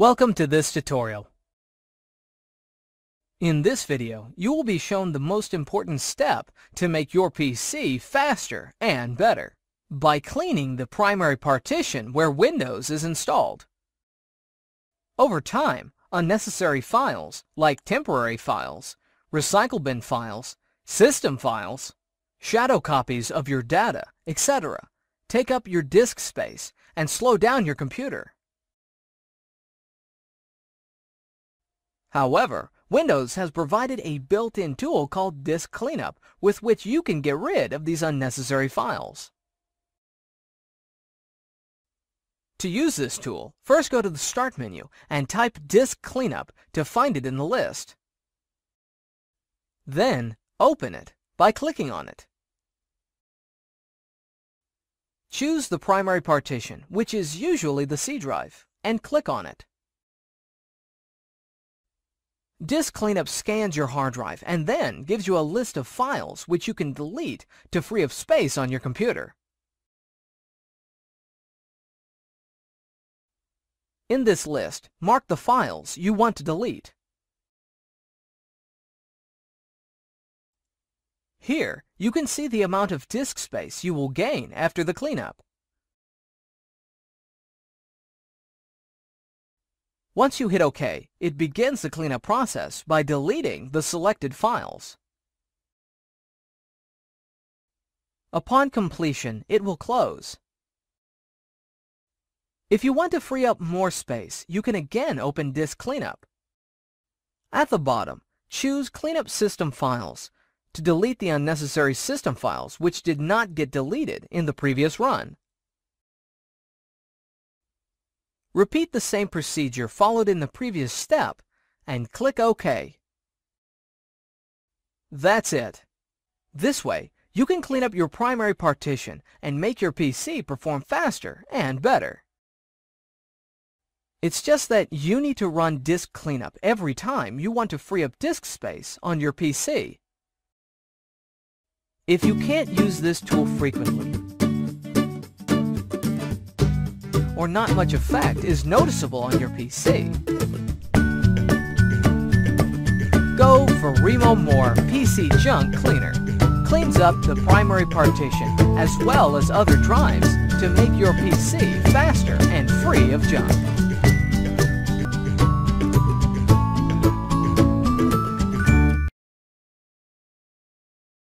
Welcome to this tutorial. In this video, you will be shown the most important step to make your PC faster and better by cleaning the primary partition where Windows is installed. Over time, unnecessary files like temporary files, recycle bin files, system files, shadow copies of your data, etc. take up your disk space and slow down your computer. However, Windows has provided a built-in tool called Disk Cleanup with which you can get rid of these unnecessary files. To use this tool, first go to the Start menu and type Disk Cleanup to find it in the list. Then, open it by clicking on it. Choose the primary partition, which is usually the C drive, and click on it. Disk Cleanup scans your hard drive and then gives you a list of files which you can delete to free up space on your computer. In this list, mark the files you want to delete. Here, you can see the amount of disk space you will gain after the cleanup. Once you hit OK, it begins the cleanup process by deleting the selected files. Upon completion, it will close. If you want to free up more space, you can again open Disk Cleanup. At the bottom, choose Cleanup System Files to delete the unnecessary system files which did not get deleted in the previous run. Repeat the same procedure followed in the previous step and click OK. That's it. This way, you can clean up your primary partition and make your PC perform faster and better. It's just that you need to run disk cleanup every time you want to free up disk space on your PC. If you can't use this tool frequently, or not much effect is noticeable on your PC. Go for Remo More PC Junk Cleaner. Cleans up the primary partition as well as other drives to make your PC faster and free of junk.